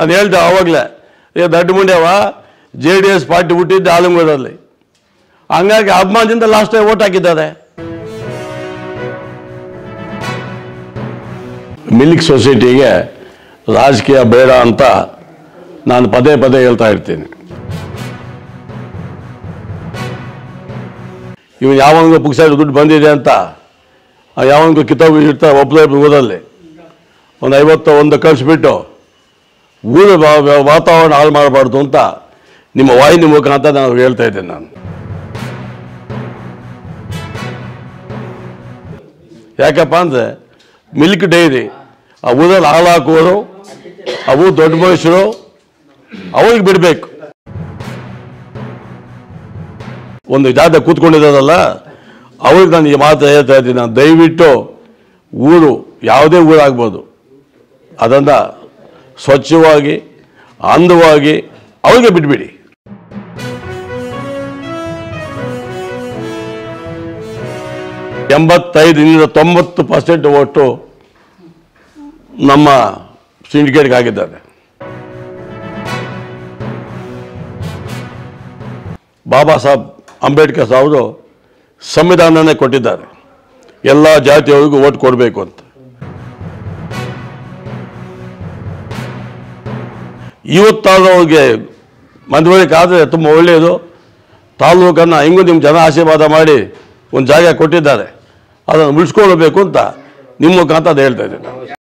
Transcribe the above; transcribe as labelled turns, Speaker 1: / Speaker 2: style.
Speaker 1: ನಾನು ಹೇಳ್ದೆ ಆವಾಗಲೇ, ಏ, ದಡ್ಡ ಮುಂಡ್ಯವ ಜೆ ಡಿ ಎಸ್ ಪಾರ್ಟಿ ಹುಟ್ಟಿದ್ದೆ ಆಲಂಗೂಡಲ್ಲಿ ಹಂಗಾಗಿ ಅಭಿಮಾನದಿಂದ ಲಾಸ್ಟ್ ಟೈಮ್ ಓಟ್ ಹಾಕಿದ್ದಾರೆ. ಮಿಲ್ಕ್ ಸೊಸೈಟಿಗೆ ರಾಜಕೀಯ ಬೇಡ ಅಂತ ನಾನು ಪದೇ ಪದೇ ಹೇಳ್ತಾ ಇರ್ತೀನಿ. ಇವನು ಯಾವನಿಗೂ ಪುಕ್ಸಾಡಿ ದುಡ್ಡು ಬಂದಿದೆ ಅಂತ ಯಾವನಿಗೂ ಕಿತಾಬ್ ಇರ್ತಾರೆ ಒಬ್ಬ ಊರಲ್ಲಿ ಒಂದು ಐವತ್ತು ಒಂದು ಕಳಿಸ್ಬಿಟ್ಟು ಊರ ವಾತಾವರಣ ಹಾಳು ಮಾಡಬಾರ್ದು ಅಂತ ನಿಮ್ಮ ವಾಹಿನಿ ಮುಖಾಂತರ ನಾನು ಹೇಳ್ತಾ ಇದ್ದೇನೆ ನಾನು. ಯಾಕಪ್ಪ ಅಂದರೆ ಮಿಲ್ಕ್ ಡೈರಿ ಆ ಊರಲ್ಲಿ ಹಾಲು ಹಾಕುವವರು ಅವು ದೊಡ್ಡ ಮನುಷ್ಯರು, ಅವ್ರಿಗೆ ಬಿಡಬೇಕು. ಒಂದು ಜಾಗ ಕೂತ್ಕೊಂಡಿದ್ದಾರಲ್ಲ, ಅವ್ರಿಗೆ ನಾನು ಈ ಮಾತು ಹೇಳ್ತಾ ಇದ್ದೀನಿ. ನಾನು ದಯವಿಟ್ಟು ಊರು, ಯಾವುದೇ ಊರಾಗ್ಬೋದು. ಅದನ್ನು ಸ್ವಚ್ಛವಾಗಿ ಅಂದವಾಗಿ ಅವ್ರಿಗೆ ಬಿಟ್ಬಿಡಿ. ಎಂಬತ್ತೈದರಿಂದ ತೊಂಬತ್ತು ಪರ್ಸೆಂಟ್ ಒಟ್ಟು ನಮ್ಮ ಸಿಂಡಿಕೇಟ್ಗೆ ಆಗಿದ್ದಾರೆ ಬಾಬಾ ಸಾಹೇಬ್ ಅಂಬೇಡ್ಕರ್ ಸಾಹೇಬರು ಸಂವಿಧಾನನೇ ಕೊಟ್ಟಿದ್ದಾರೆ. ಎಲ್ಲ ಜಾತಿಯವರಿಗೂ ಓಟ್ ಕೊಡಬೇಕು ಅಂತ. ಇವತ್ತಾದವ್ರಿಗೆ ಆದರೆ ತುಂಬ ಒಳ್ಳೆಯದು. ತಾಲೂಕನ್ನು ಹೆಂಗೂ ನಿಮ್ಮ ಜನ ಆಶೀರ್ವಾದ ಮಾಡಿ ಒಂದು ಜಾಗ ಕೊಟ್ಟಿದ್ದಾರೆ. ಅದನ್ನು ಉಳಿಸ್ಕೊಳ್ಬೇಕು ಅಂತ ನಿಮ್ಮ ಮುಖಾಂತ ಅದು ಹೇಳ್ತಾ ಇದ್ದೀನಿ.